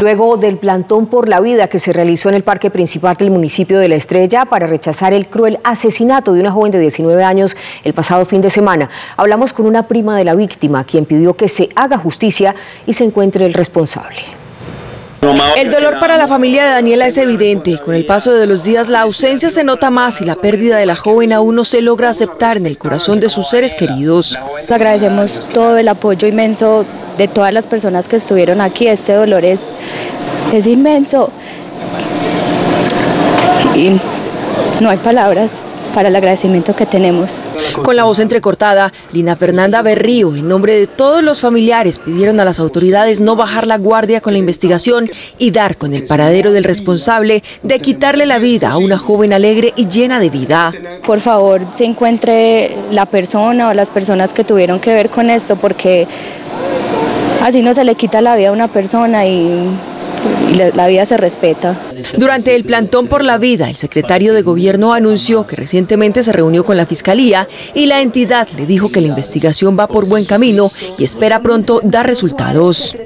Luego del plantón por la vida que se realizó en el parque principal del municipio de La Estrella para rechazar el cruel asesinato de una joven de 19 años el pasado fin de semana, hablamos con una prima de la víctima, quien pidió que se haga justicia y se encuentre el responsable. El dolor para la familia de Daniela es evidente. Con el paso de los días la ausencia se nota más y la pérdida de la joven aún no se logra aceptar en el corazón de sus seres queridos. Agradecemos todo el apoyo inmenso de todas las personas que estuvieron aquí. Este dolor es, es inmenso y no hay palabras para el agradecimiento que tenemos. Con la voz entrecortada, Lina Fernanda Berrío, en nombre de todos los familiares, pidieron a las autoridades no bajar la guardia con la investigación y dar con el paradero del responsable de quitarle la vida a una joven alegre y llena de vida. Por favor, se encuentre la persona o las personas que tuvieron que ver con esto, porque así no se le quita la vida a una persona y la, vida se respeta. Durante el plantón por la vida, el secretario de Gobierno anunció que recientemente se reunió con la Fiscalía y la entidad le dijo que la investigación va por buen camino y espera pronto dar resultados.